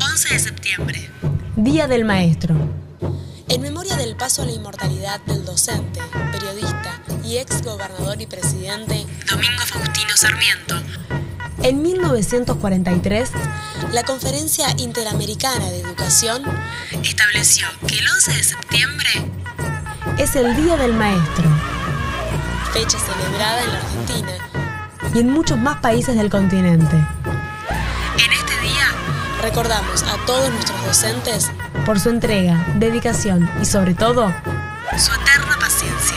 11 de septiembre. Día del Maestro. En memoria del paso a la inmortalidad del docente, periodista y ex gobernador y presidente Domingo Faustino Sarmiento. En 1943, la Conferencia Interamericana de Educación estableció que el 11 de septiembre es el Día del Maestro fecha celebrada en la Argentina y en muchos más países del continente. Recordamos a todos nuestros docentes por su entrega, dedicación y sobre todo su eterna paciencia.